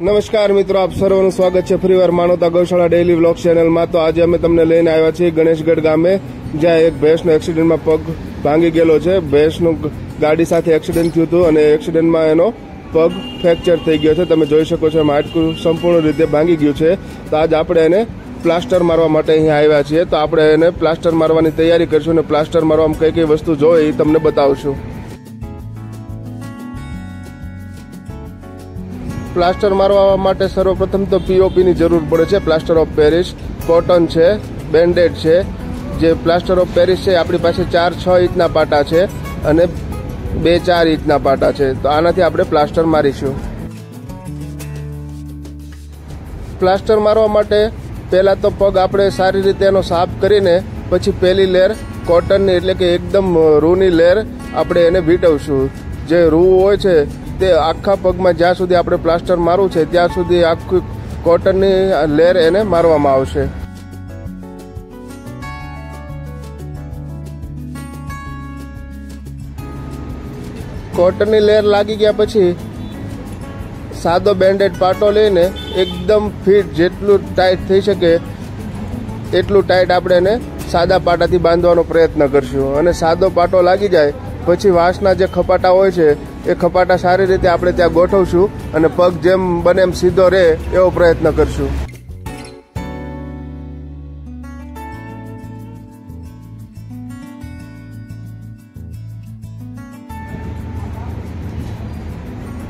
નમસ્કાર મિત્રો, આપ સર્વનું સ્વાગત છે. ફરીવાર માનવતા ગૌશાળા ડેઇલી વ્લોગ ચેનલમાં. તો આજે અમે તમને લઈને આવ્યા છીએ ગણેશગઢ ગામે, જ્યાં એક ભેંસનો એક્સિડન્ટમાં પગ ભાંગી ગયેલો છે. ભેંસનું ગાડી સાથે એક્સિડન્ટ થયું હતું અને એક્સિડન્ટમાં એનો પગ ફ્રેક્ચર થઈ ગયો છે. તમે જોઈ શકો છો હાડકું સંપૂર્ણ રીતે ભાંગી ગયું છે. તો આજ આપણે એને પ્લાસ્ટર મારવા માટે અહીંયા આવ્યા છીએ. તો આપણે એને પ્લાસ્ટર મારવાની તૈયારી કરીશું અને પ્લાસ્ટર મારવામાં કઈ કઈ વસ્તુ જોઈએ એ તમને બતાવશું. પ્લાસ્ટર મારવા માટે સર્વપ્રથમ તો પીઓપીની જરૂર પડે છે. પ્લાસ્ટર ઓફ પેરિસ, કોટન છે, બેન્ડેડ છે. જે પ્લાસ્ટર ઓફ પેરિસ છે આપણી પાસે ચાર, છ ઇંચના પાટા છે અને બે, ચાર ઇંચના પાટા છે. તો આનાથી આપણે પ્લાસ્ટર મારીશું. પ્લાસ્ટર મારવા માટે પહેલાં તો પગ આપણે સારી રીતે એનો સાફ કરીને પછી પહેલી લેર કોટનની એટલે કે એકદમ રૂની લેર આપણે એને વીટવશું. જે રૂ હોય છે તે આખા પગમાં જ્યાં સુધી આપણે પ્લાસ્ટર મારવું છે, ત્યાં સુધી આખી કોટનની લેર એને મારવામાં આવશે. કોટનની લેર લાગી ગયા પછી સાદો બેન્ડેડ પાટો લઈને એકદમ ફિટ જેટલું ટાઈટ થઈ શકે, એટલું ટાઈટ આપણે એને સાદા પાટાથી બાંધવાનો પ્રયત્ન કરશું. અને સાદો પાટો લાગી જાય, પછી વાંસના જે ખપાટા હોય છે એ ખપાટા સારી રીતે આપણે ત્યાં ગોઠવશું અને પગ જેમ બને એમ સીધો રહે એવો પ્રયત્ન કરશું.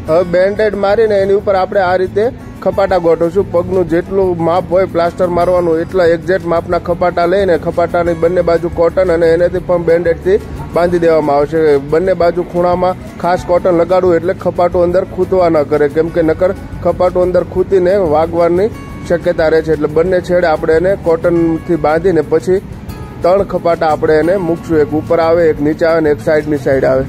હવે બેન્ડેડ મારીને એની ઉપર આપણે આ રીતે ખપાટા ગોઠવશું પગનું જેટલું માપ હોય પ્લાસ્ટર મારવાનું, એટલા એક્ઝેક્ટ માપના ખપાટા લઈને ખપાટાની બંને બાજુ કોટન અને એનાથી પણ બેન્ડેડથી બાંધી દેવામાં આવશે. બંને બાજુ ખૂણામાં ખાસ કોટન લગાડવું એટલે ખપાટું અંદર ખૂતવા ન કરે, કેમ કે નકર ખપાટું અંદર ખૂતીને વાગવાની શક્યતા રહે છે. એટલે બંને છેડે આપણે એને કોટનથી બાંધીને પછી ત્રણ ખપાટા આપણે એને મૂકશું. એક ઉપર આવે, એક નીચે આવે ને એક સાઈડની સાઈડ આવે.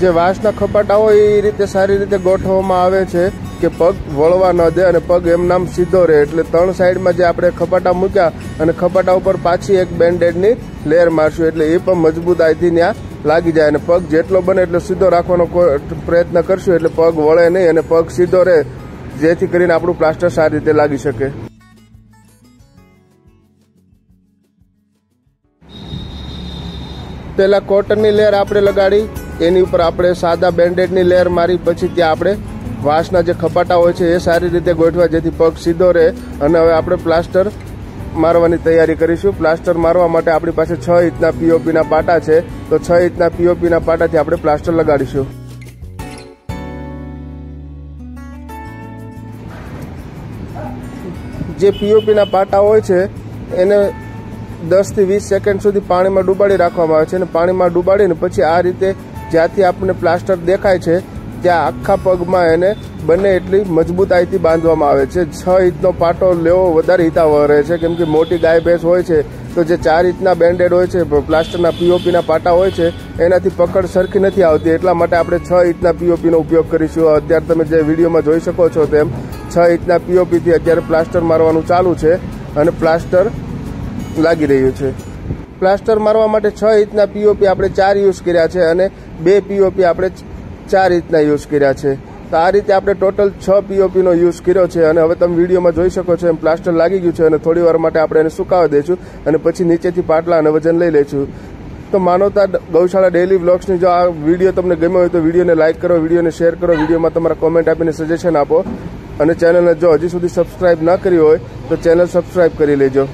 જે વાંસના ખપાટા હોય એ રીતે સારી રીતે ગોઠવવામાં આવે છે કે પગ વળવા ન દે અને પગ એમ નામ સીધો રહે. એટલે ત્રણ સાઈડમાં જે આપણે ખપાટા મૂક્યા અને ખપાટા ઉપર પાછી એક બેન્ડેડની લેયર મારશું. એટલે એ પણ મજબૂતાઈથી ત્યાં લાગી જાય અને પગ જેટલો બને એટલો સીધો રાખવાનો પ્રયત્ન કરશું. એટલે પગ વળે નહીં અને પગ સીધો રહે, જેથી કરીને આપણું પ્લાસ્ટર સારી રીતે લાગી શકે. પેલા કોટનની લેયર આપણે લગાડી એની ઉપર આપણે સાદા બેન્ડેડની લેયર મારી પછી ત્યાં આપણે વાંસના જે ખપાટા હોય છે એ સારી રીતે ગોઠવા જેથી પગ સીધો રહે. અને હવે આપણે પ્લાસ્ટર મારવાની તૈયારી કરીશું. પ્લાસ્ટર મારવા માટે આપણી પાસે છ ઇંચના પીઓપીના પાટા છે. તો છ ઇંચના પીઓપીના પાટાથી આપણે પ્લાસ્ટર લગાડીશું. જે પીઓપીના પાટા હોય છે, એને દસથી વીસ સેકન્ડ સુધી પાણીમાં ડૂબાડી રાખવામાં આવે છે. અને પાણીમાં ડૂબાડીને પછી આ રીતે જ્યાંથી આપણને પ્લાસ્ટર દેખાય છે, ત્યાં આખા પગમાં એને બને એટલી મજબૂતાઈથી બાંધવામાં આવે છે. છ ઇંચનો પાટો લેવો વધારે હિતાવહ રહે છે. કેમ કે મોટી ગાય ભેંસ હોય છે, તો જે ચાર ઇંચના બેન્ડેડ હોય છે પ્લાસ્ટરના પીઓપીના પાટા હોય છે, એનાથી પકડ સરખી નથી આવતી. એટલા માટે આપણે છ ઇંચના પીઓપીનો ઉપયોગ કરીશું. અત્યારે તમે જે વિડીયોમાં જોઈ શકો છો તેમ, છ ઇંચના પીઓપીથી અત્યારે પ્લાસ્ટર મારવાનું ચાલુ છે અને પ્લાસ્ટર લાગી રહ્યું છે. પ્લાસ્ટર મારવા માટે છ ઇંચના પીઓપી આપણે ચાર યુઝ કર્યા છે અને બે પીઓપી આપણે ચાર ઇંચના યુઝ કર્યા છે. તો આ રીતે આપણે ટોટલ છ પીઓપીનો યુઝ કર્યો છે અને હવે તમે વિડીયોમાં જોઈ શકો છો એમ પ્લાસ્ટર લાગી ગયું છે અને થોડી વાર માટે આપણે એને સુકાવા દઈશું અને પછી નીચેથી પાટલા અને વજન લઈ લઈશું. તો માનવતા ગૌશાળા ડેલી વ્લોગ્સની જો આ વીડિયો તમને ગમ્યો હોય તો વિડીયોને લાઇક કરો, વિડીયોને શેર કરો, વિડીયોમાં તમારા કોમેન્ટ આપીને સજેશન આપો. અને ચેનલને જો હજી સુધી સબસ્ક્રાઇબ ના કરી હોય તો ચેનલ સબસ્ક્રાઇબ કરી લેજો.